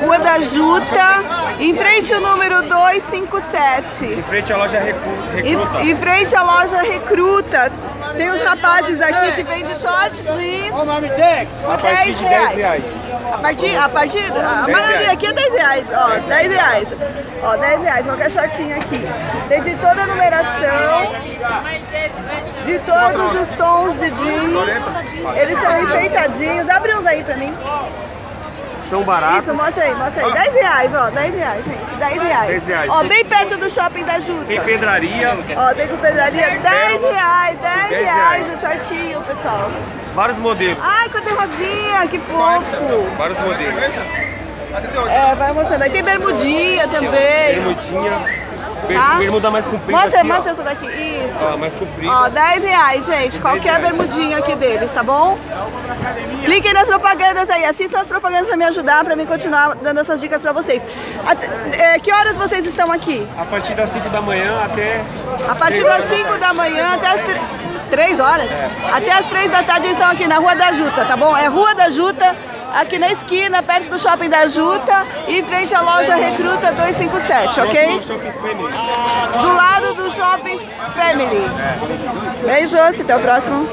Rua da Juta, em frente ao número 257. Em frente à loja Recruta. Em, em frente à loja Recruta. Tem os rapazes aqui que vendem shorts jeans. A partir de 10 reais. A partir, a partir, a 10 maioria aqui é 10 reais, ó, 10 reais. Ó, 10 reais, qualquer shortinho aqui. Tem de toda a numeração, de todos os tons de jeans. Eles são enfeitadinhos. Abre uns aí pra mim. São baratos. Isso, mostra aí, mostra aí. 10 reais, ó, 10 reais, gente, 10 reais. 10 reais. Ó, bem perto do shopping da Juta. Tem pedraria, Ó, tem com pedraria, 10 reais, 10 10 reais o shortinho, pessoal. vários modelos. Ai, de rosinha, que fofo. Vários modelos. É, vai mostrando. Aí tem bermudinha também. Bermudinha. Tá? Bermuda mais comprida Mostra, aqui, mostra ó. essa daqui. Isso. Ó, mais comprida. Ó, 10 reais, gente. Qualquer reais. bermudinha aqui deles, tá bom? Cliquem nas propagandas aí, assistam as propagandas pra me ajudar, pra mim continuar dando essas dicas pra vocês. Até- é, que horas vocês estão aqui? A partir das 5 da manhã até... A partir das 5 da manhã até as 3 horas? Até as 3 da tarde eles estão aqui na Rua da Juta, tá bom? É Rua da Juta, aqui na esquina, perto do Shopping da Juta, em frente à loja Recruta 257, ok? Do lado do Shopping Family. Beijos, até o próximo.